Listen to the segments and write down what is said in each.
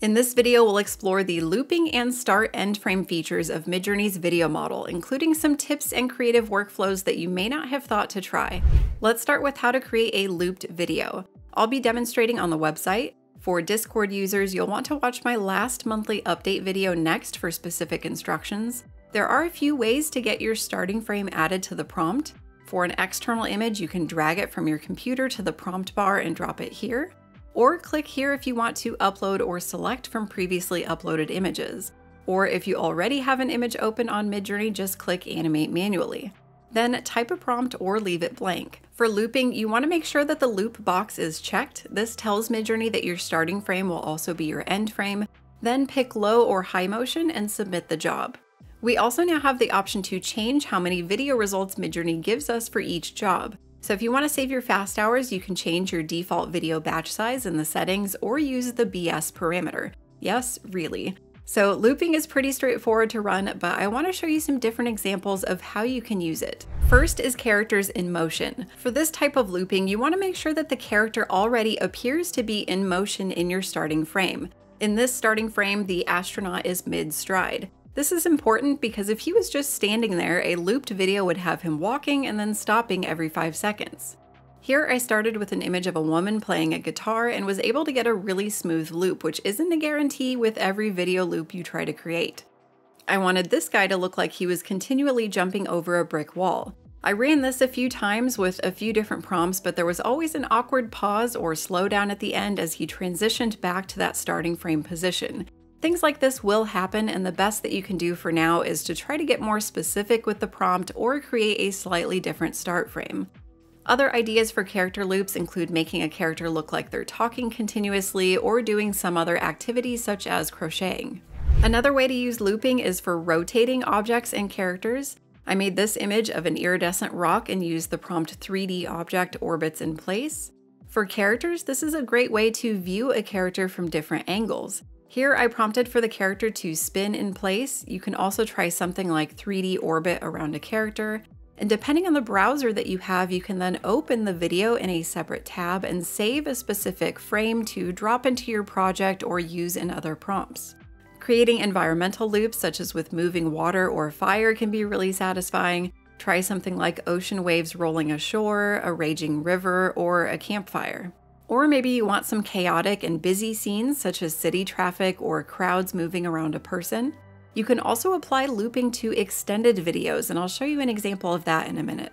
In this video, we'll explore the looping and start end frame features of Midjourney's video model, including some tips and creative workflows that you may not have thought to try. Let's start with how to create a looped video. I'll be demonstrating on the website. For Discord users, you'll want to watch my last monthly update video next for specific instructions. There are a few ways to get your starting frame added to the prompt. For an external image, you can drag it from your computer to the prompt bar and drop it here or click here if you want to upload or select from previously uploaded images. Or if you already have an image open on Midjourney, just click Animate manually. Then type a prompt or leave it blank. For looping, you want to make sure that the loop box is checked. This tells Midjourney that your starting frame will also be your end frame. Then pick low or high motion and submit the job. We also now have the option to change how many video results Midjourney gives us for each job. So if you want to save your fast hours, you can change your default video batch size in the settings or use the BS parameter. Yes, really. So looping is pretty straightforward to run, but I want to show you some different examples of how you can use it. First is characters in motion. For this type of looping, you want to make sure that the character already appears to be in motion in your starting frame. In this starting frame, the astronaut is mid-stride. This is important because if he was just standing there, a looped video would have him walking and then stopping every 5 seconds. Here I started with an image of a woman playing a guitar and was able to get a really smooth loop, which isn't a guarantee with every video loop you try to create. I wanted this guy to look like he was continually jumping over a brick wall. I ran this a few times with a few different prompts, but there was always an awkward pause or slowdown at the end as he transitioned back to that starting frame position. Things like this will happen, and the best that you can do for now is to try to get more specific with the prompt or create a slightly different start frame. Other ideas for character loops include making a character look like they're talking continuously or doing some other activity such as crocheting. Another way to use looping is for rotating objects and characters. I made this image of an iridescent rock and used the prompt 3D object orbits in place. For characters, this is a great way to view a character from different angles. Here I prompted for the character to spin in place. You can also try something like 3D orbit around a character. And depending on the browser that you have, you can then open the video in a separate tab and save a specific frame to drop into your project or use in other prompts. Creating environmental loops, such as with moving water or fire, can be really satisfying. Try something like ocean waves rolling ashore, a raging river, or a campfire. Or maybe you want some chaotic and busy scenes such as city traffic or crowds moving around a person. You can also apply looping to extended videos, and I'll show you an example of that in a minute.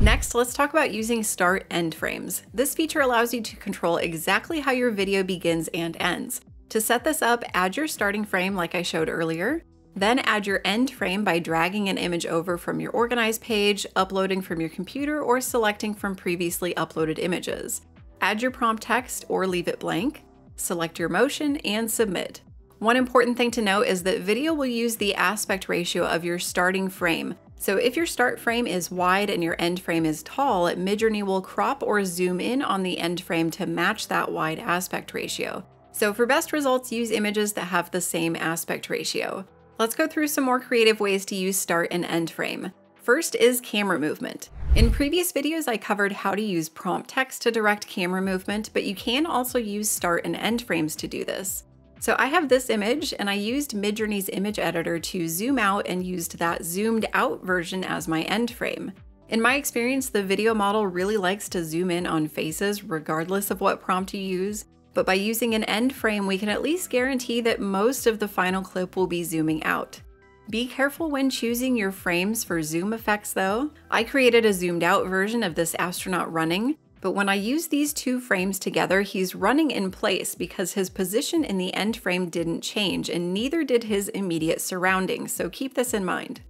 Next, let's talk about using start end frames. This feature allows you to control exactly how your video begins and ends. To set this up, add your starting frame like I showed earlier, then add your end frame by dragging an image over from your organize page, uploading from your computer, or selecting from previously uploaded images. Add your prompt text or leave it blank, select your motion, and submit. One important thing to note is that video will use the aspect ratio of your starting frame. So if your start frame is wide and your end frame is tall, Midjourney will crop or zoom in on the end frame to match that wide aspect ratio. So for best results, use images that have the same aspect ratio. Let's go through some more creative ways to use start and end frame. First is camera movement. In previous videos, I covered how to use prompt text to direct camera movement, but you can also use start and end frames to do this. So I have this image and I used Midjourney's image editor to zoom out and used that zoomed out version as my end frame. In my experience, the video model really likes to zoom in on faces regardless of what prompt you use, but by using an end frame, we can at least guarantee that most of the final clip will be zooming out. Be careful when choosing your frames for zoom effects though. I created a zoomed out version of this astronaut running, but when I use these two frames together, he's running in place because his position in the end frame didn't change and neither did his immediate surroundings, so keep this in mind.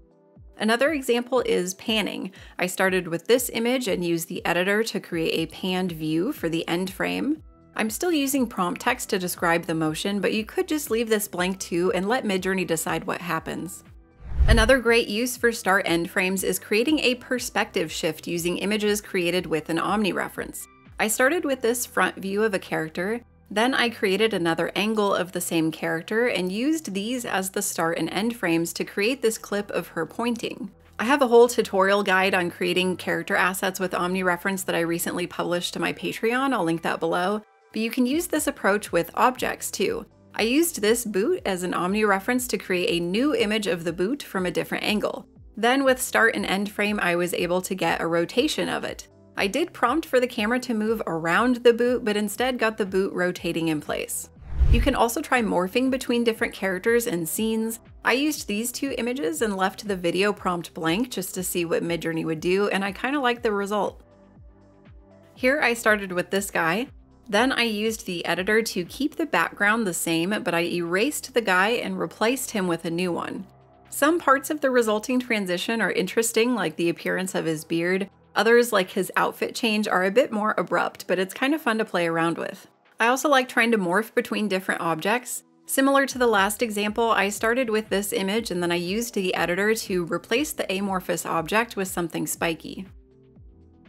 Another example is panning. I started with this image and used the editor to create a panned view for the end frame. I'm still using prompt text to describe the motion, but you could just leave this blank too and let Midjourney decide what happens. Another great use for start end frames is creating a perspective shift using images created with an Omni reference. I started with this front view of a character, then I created another angle of the same character and used these as the start and end frames to create this clip of her pointing. I have a whole tutorial guide on creating character assets with Omni reference that I recently published to my Patreon, I'll link that below, but you can use this approach with objects too. I used this boot as an Omni reference to create a new image of the boot from a different angle. Then with start and end frame, I was able to get a rotation of it. I did prompt for the camera to move around the boot, but instead got the boot rotating in place. You can also try morphing between different characters and scenes. I used these two images and left the video prompt blank just to see what Midjourney would do, and I kind of like the result. Here I started with this guy. Then I used the editor to keep the background the same, but I erased the guy and replaced him with a new one. Some parts of the resulting transition are interesting, like the appearance of his beard. Others, like his outfit change, are a bit more abrupt, but it's kind of fun to play around with. I also like trying to morph between different objects. Similar to the last example, I started with this image and then I used the editor to replace the amorphous object with something spiky.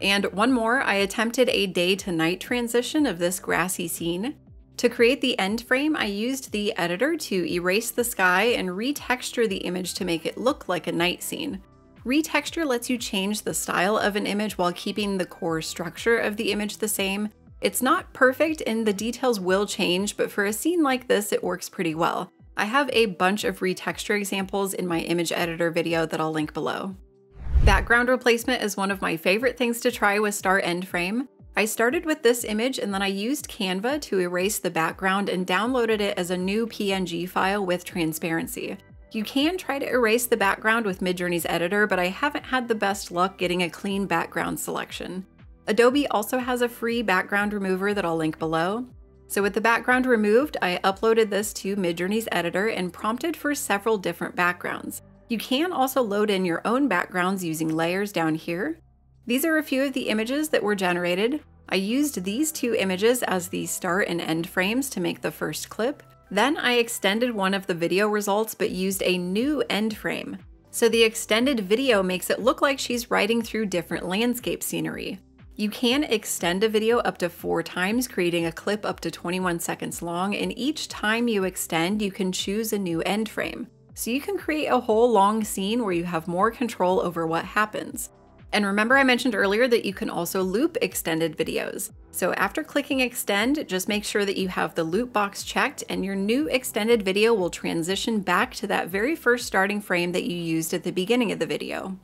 And one more, I attempted a day to night transition of this grassy scene. To create the end frame, I used the editor to erase the sky and retexture the image to make it look like a night scene. Retexture lets you change the style of an image while keeping the core structure of the image the same, it's not perfect and the details will change, but for a scene like this, it works pretty well. I have a bunch of retexture examples in my image editor video that I'll link below. Background replacement is one of my favorite things to try with Start End Frame. I started with this image and then I used Canva to erase the background and downloaded it as a new PNG file with transparency. You can try to erase the background with Midjourney's editor, but I haven't had the best luck getting a clean background selection. Adobe also has a free background remover that I'll link below. So with the background removed, I uploaded this to Midjourney's editor and prompted for several different backgrounds. You can also load in your own backgrounds using layers down here. These are a few of the images that were generated. I used these two images as the start and end frames to make the first clip. Then I extended one of the video results but used a new end frame. So the extended video makes it look like she's riding through different landscape scenery. You can extend a video up to four times, creating a clip up to 21 seconds long, and each time you extend, you can choose a new end frame. So you can create a whole long scene where you have more control over what happens. And remember I mentioned earlier that you can also loop extended videos. So after clicking extend, just make sure that you have the loop box checked and your new extended video will transition back to that very first starting frame that you used at the beginning of the video.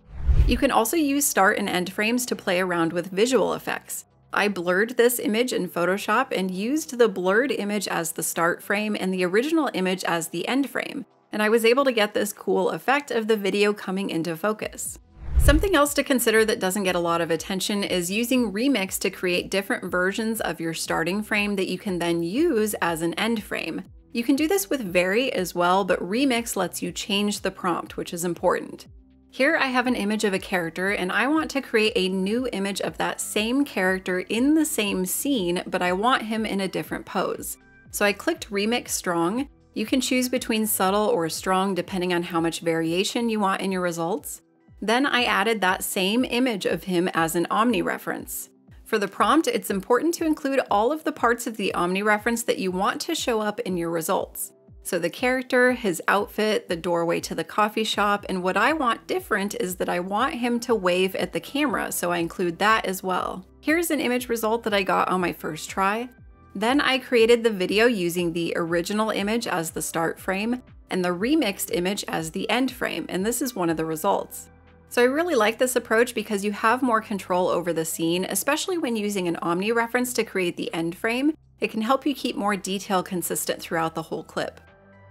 You can also use start and end frames to play around with visual effects. I blurred this image in Photoshop and used the blurred image as the start frame and the original image as the end frame, and I was able to get this cool effect of the video coming into focus. Something else to consider that doesn't get a lot of attention is using Remix to create different versions of your starting frame that you can then use as an end frame. You can do this with Vary as well, but Remix lets you change the prompt, which is important. Here I have an image of a character and I want to create a new image of that same character in the same scene, but I want him in a different pose. So I clicked Remix Strong. You can choose between subtle or strong depending on how much variation you want in your results. Then I added that same image of him as an Omni reference. For the prompt, it's important to include all of the parts of the Omni reference that you want to show up in your results. So the character, his outfit, the doorway to the coffee shop, and what I want different is that I want him to wave at the camera, so I include that as well. Here's an image result that I got on my first try. Then I created the video using the original image as the start frame and the remixed image as the end frame, and this is one of the results. So I really like this approach because you have more control over the scene, especially when using an Omni reference to create the end frame. It can help you keep more detail consistent throughout the whole clip.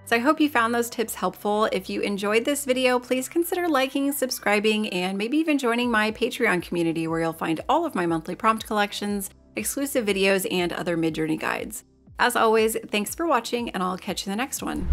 So I hope you found those tips helpful. If you enjoyed this video, please consider liking, subscribing, and maybe even joining my Patreon community where you'll find all of my monthly prompt collections, exclusive videos, and other Midjourney guides. As always, thanks for watching, and I'll catch you in the next one.